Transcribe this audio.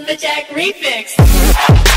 the Jack Refix.